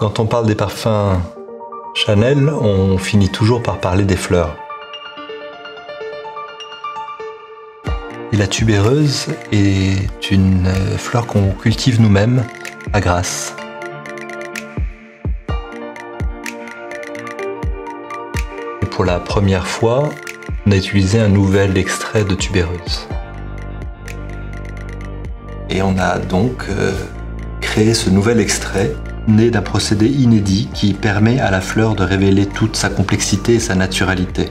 Quand on parle des parfums Chanel, on finit toujours par parler des fleurs. La tubéreuse est une fleur qu'on cultive nous-mêmes à Grasse. Et pour la première fois, on a utilisé un nouvel extrait de tubéreuse. Et on a donc euh, créé ce nouvel extrait né d'un procédé inédit qui permet à la fleur de révéler toute sa complexité et sa naturalité.